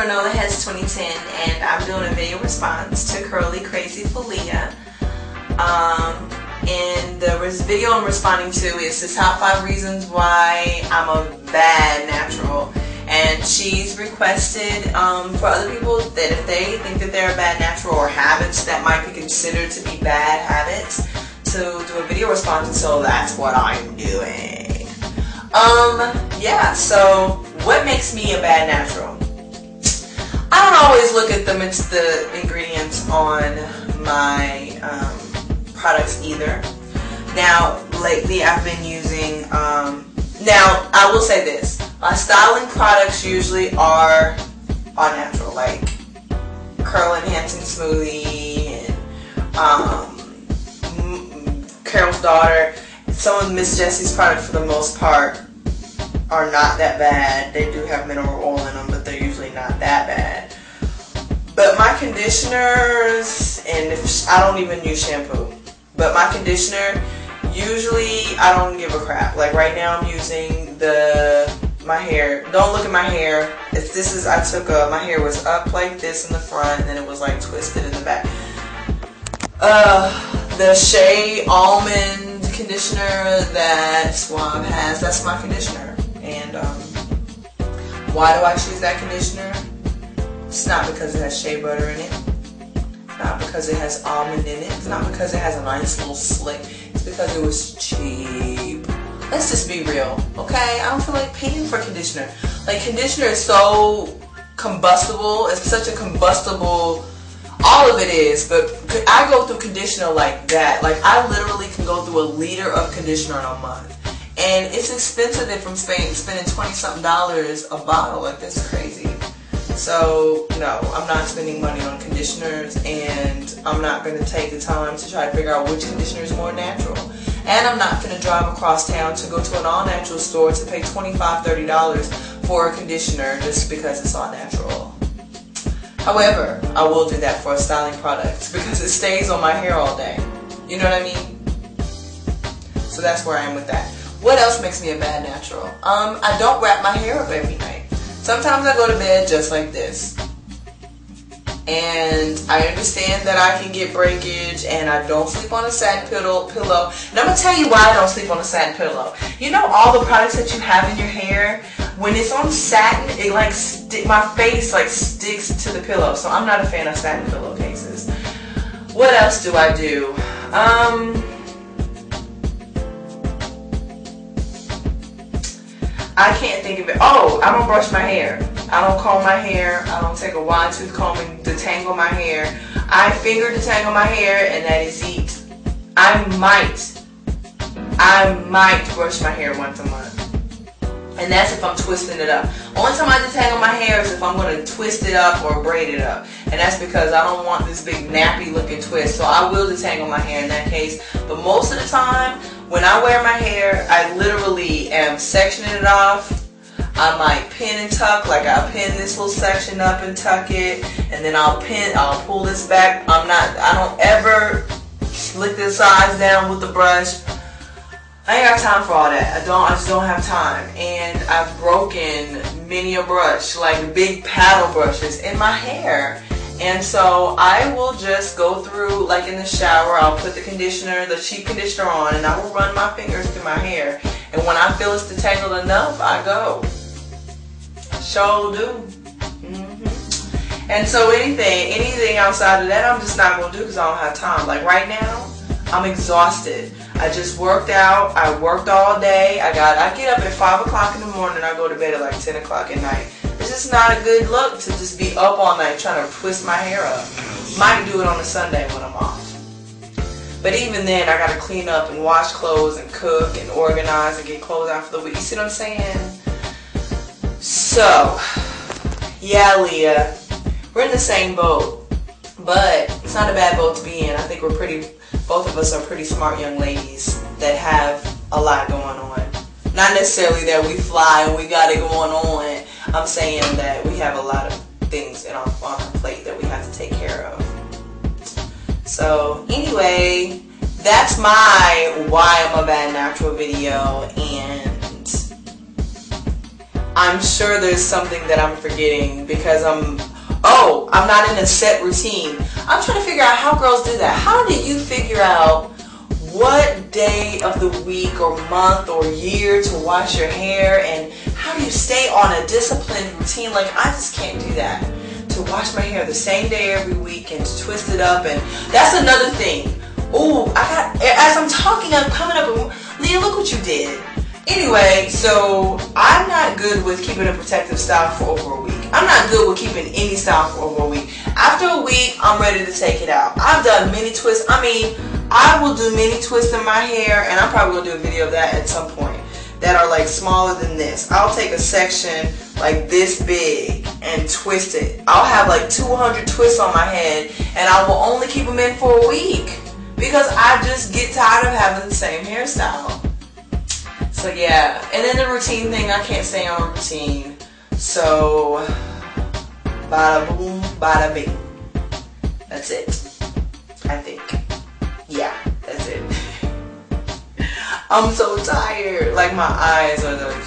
Granola Heads 2010 and I'm doing a video response to Curly Crazyful Leah. Um, and the video I'm responding to is the top 5 reasons why I'm a bad natural. And she's requested um, for other people that if they think that they're a bad natural or habits that might be considered to be bad habits to do a video response And so that's what I'm doing. Um, yeah, so what makes me a bad natural? I don't always look at the, the ingredients on my um, products either. Now, lately I've been using, um, now I will say this, my styling products usually are all natural, like curl enhancing smoothie and um, Carol's daughter. Some of Miss Jessie's products for the most part are not that bad. They do have mineral oil in them, but they're usually not that bad. But my conditioners, and if, I don't even use shampoo, but my conditioner, usually I don't give a crap. Like right now I'm using the, my hair, don't look at my hair. If this is, I took a, my hair was up like this in the front and then it was like twisted in the back. Uh, the Shea Almond conditioner that Suave has, that's my conditioner. And um, why do I choose that conditioner? It's not because it has shea butter in it. Not because it has almond in it. It's not because it has a nice little slick. It's because it was cheap. Let's just be real, okay? I don't feel like paying for conditioner. Like conditioner is so combustible. It's such a combustible all of it is, but I go through conditioner like that. Like I literally can go through a liter of conditioner in a month. And it's expensive if I'm spending, spending 20 something dollars a bottle. Like that's crazy. So no, I'm not spending money on conditioners and I'm not going to take the time to try to figure out which conditioner is more natural. And I'm not going to drive across town to go to an all natural store to pay $25, $30 for a conditioner just because it's all natural. However, I will do that for a styling product because it stays on my hair all day. You know what I mean? So that's where I am with that. What else makes me a bad natural? Um, I don't wrap my hair up every night. Sometimes I go to bed just like this. And I understand that I can get breakage and I don't sleep on a satin pillow. And I'm going to tell you why I don't sleep on a satin pillow. You know all the products that you have in your hair when it's on satin, it like my face like sticks to the pillow. So I'm not a fan of satin pillowcases. What else do I do? Um, I can't think of it. Oh, I don't brush my hair. I don't comb my hair. I don't take a wide tooth comb and detangle my hair. I finger detangle my hair and that is it. I might, I might brush my hair once a month. And that's if I'm twisting it up. Only time I detangle my hair is if I'm going to twist it up or braid it up. And that's because I don't want this big nappy looking twist. So I will detangle my hair in that case. But most of the time, when I wear my hair, I literally am sectioning it off. I might pin and tuck, like I'll pin this little section up and tuck it. And then I'll pin, I'll pull this back. I'm not, I don't ever slick the sides down with the brush. I ain't got time for all that. I don't. I just don't have time. And I've broken many a brush, like big paddle brushes, in my hair. And so I will just go through, like in the shower, I'll put the conditioner, the cheap conditioner on, and I will run my fingers through my hair. And when I feel it's detangled enough, I go. Sure do. Mm -hmm. And so anything, anything outside of that, I'm just not to do because I don't have time. Like right now, I'm exhausted. I just worked out. I worked all day. I got. I get up at five o'clock in the morning. I go to bed at like ten o'clock at night. It's just not a good look to just be up all night trying to twist my hair up. Might do it on a Sunday when I'm off. But even then, I gotta clean up and wash clothes and cook and organize and get clothes out for the week. You see what I'm saying? So, yeah, Leah, we're in the same boat, but it's not a bad boat to be in. I think we're pretty both of us are pretty smart young ladies that have a lot going on. Not necessarily that we fly and we got it going on. I'm saying that we have a lot of things in our, on our plate that we have to take care of. So anyway, that's my why I'm a bad natural video and I'm sure there's something that I'm forgetting because I'm, oh, I'm not in a set routine. I'm trying to figure out how girls do that. How do you figure out what day of the week or month or year to wash your hair and how do you stay on a disciplined routine? Like, I just can't do that. To wash my hair the same day every week and to twist it up and that's another thing. Oh, I got, as I'm talking, I'm coming up and, Leah, look what you did. Anyway, so I'm not good with keeping a protective style for over a week. I'm not good with keeping any style for over a week. After a week, I'm ready to take it out. I've done many twists. I mean, I will do many twists in my hair, and I'm probably to do a video of that at some point, that are like smaller than this. I'll take a section like this big and twist it. I'll have like 200 twists on my head, and I will only keep them in for a week because I just get tired of having the same hairstyle. So yeah, and then the routine thing, I can't stay on routine. So, bada boom, bada bing. That's it. I think. Yeah, that's it. I'm so tired. Like my eyes are like.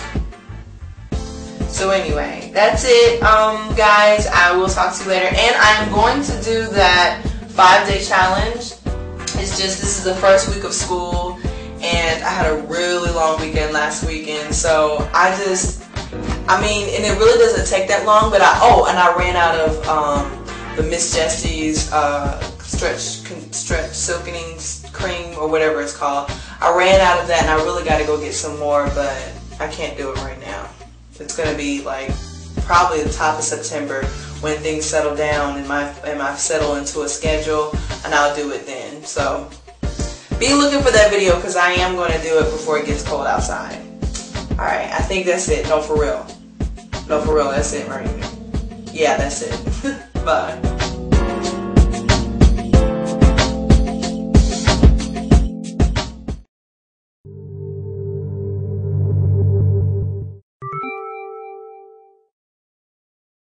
So anyway, that's it, um, guys. I will talk to you later, and I'm going to do that five day challenge. It's just this is the first week of school and I had a really long weekend last weekend. So I just, I mean, and it really doesn't take that long, but I, oh, and I ran out of um, the Miss Jessie's uh, stretch, stretch silkening cream or whatever it's called. I ran out of that and I really got to go get some more, but I can't do it right now. It's going to be like probably the top of September when things settle down and my and I settle into a schedule and I'll do it then. So be looking for that video because I am going to do it before it gets cold outside. Alright, I think that's it. No, for real. No, for real, that's it right here. Yeah, that's it. Bye.